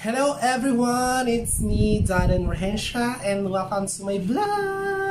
Hello everyone, it's me, Darren Rahensha, and welcome to my vlog!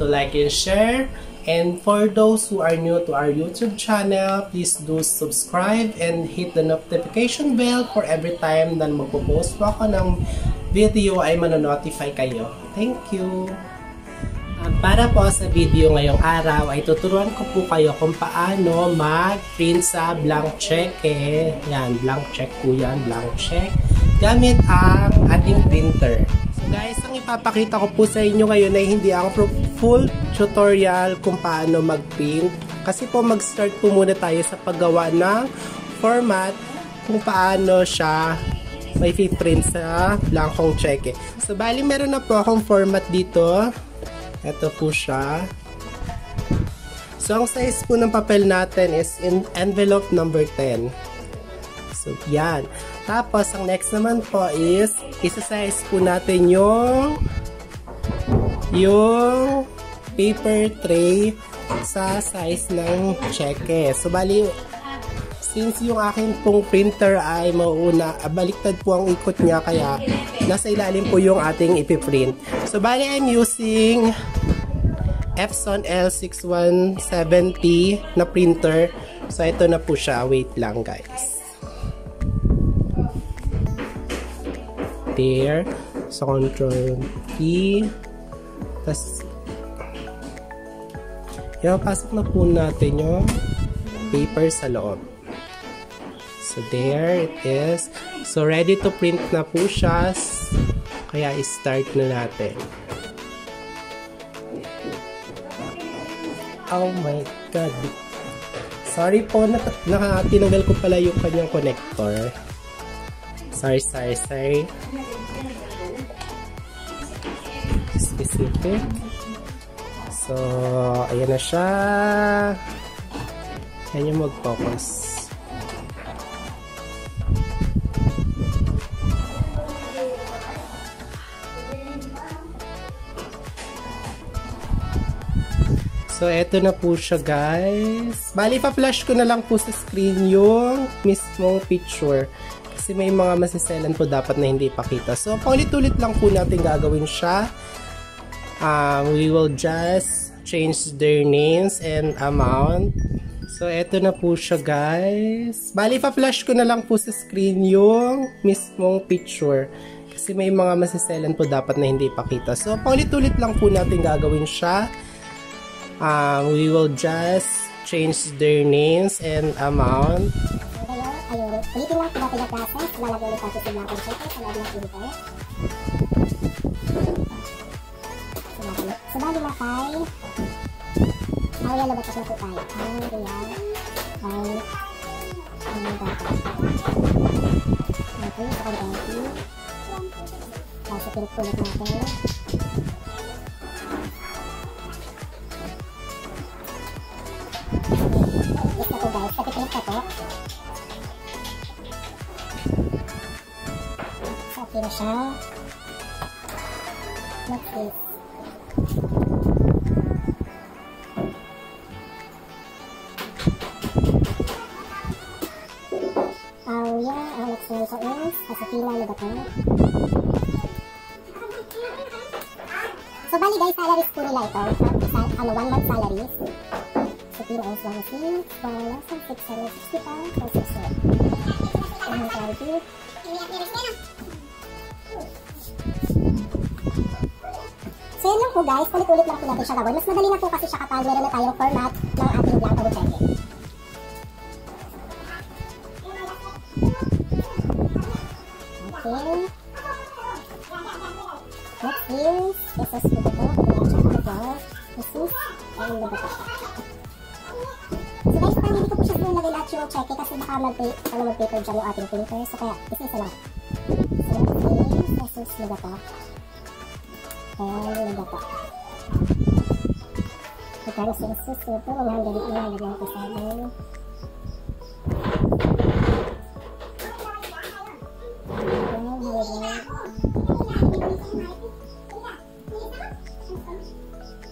To like and share. And for those who are new to our YouTube channel, please do subscribe and hit the notification bell for every time na magpo-post po ako ng video ay manonotify kayo. Thank you! Para po sa video ngayong araw ay tuturuan ko po kayo kung paano mag-print sa blank check. Eh. Yan, blank check po yan, blank check. Gamit ang ating printer. Guys, ang ipapakita ko po sa inyo ngayon ay hindi ang full tutorial kung paano mag-print. Kasi po mag-start po muna tayo sa paggawa ng format kung paano siya may print sa blankong cheque. So, bali meron na po akong format dito. Ito po siya. So, ang size po ng papel natin is in envelope number 10. So, yan. Tapos, ang next naman po is, isa-size po natin yung yung paper tray sa size ng cheque. So, bali, since yung akin pong printer ay mauuna, ah, baliktad po ang ikot niya, kaya nasa ilalim po yung ating ipiprint. So, bali, I'm using Epson L6170 na printer. So, ito na po siya. Wait lang, guys. There. So, control P. Tapos, pasok na po natin yung paper sa loob. So, there it is. So, ready to print na po siya. Kaya, start na natin. Oh my God. Sorry po, na, na tinanggal ko pala yung kanyang connector. Sorry, sorry, sorry. Specific. So, ayan na siya. Ayan yung mag-focus. So, eto na po siya, guys. Bali, pa-flash ko na lang po sa screen yung mismong picture. Kasi may mga masiselan po dapat na hindi ipakita. So, paulit-ulit lang po natin gagawin siya. Uh, we will just change their names and amount. So, eto na po siya, guys. Bali, pa-flash ko na lang po sa screen yung mismong picture. Kasi may mga masiselan po dapat na hindi ipakita. So, paulit-ulit lang po natin gagawin siya. Uh, we will just change their names and amount. Ulitin lang ang process. Lalagay ulit natin sa black checker sa loob ng printer. So, bali na tayo. Ang real ba na po tayo? Ang real by ang data. Okay, sa content. Tapos, pinagpulit natin. Yes na po guys, kapipilit na po. Okay na siya. Oh yeah, ang is Pasapila na ito? So bali guys, salaries po nila ito. Ano, one month salaries. So pila is 1 6, 1,660 pounds per 6 months. And 20. So yun lang po guys, ulit-ulit lang po natin siya gawin. Mas madali na po kasi siya kapag meron na tayong format ng ating blanco cheque. Okay. Next is pesos ko ito. Check ko ito. Pesos. Ayun na ba ito? So guys, parang hindi ko po siya nilagay lahat yung check kasi baka mag-paper dyan yung ating printer. So kaya, isa-isa lang. So next is pesos na ba ito? And na ba ito? Magkano sa pesos ko ito? 197.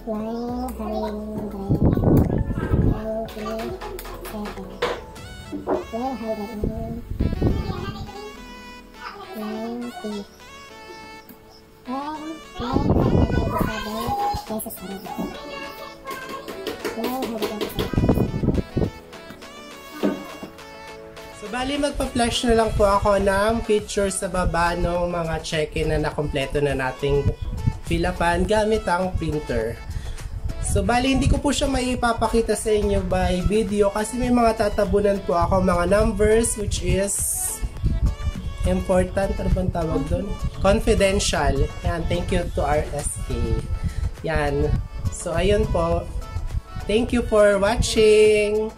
Well, holiday. Nine hundred ninety-seven pesos pa rin. Nine hundred ninety-seven. So, bali magpa-flash na lang po ako ng picture sa baba ng mga check-in na nakompleto na nating filapan gamit ang printer. So, bali hindi ko po siya maipapakita sa inyo by video kasi may mga tatabunan po ako mga numbers which is important. Ano bang tawag doon? Confidential. Yan, thank you to RSK. Yan. So, ayun po. Thank you for watching.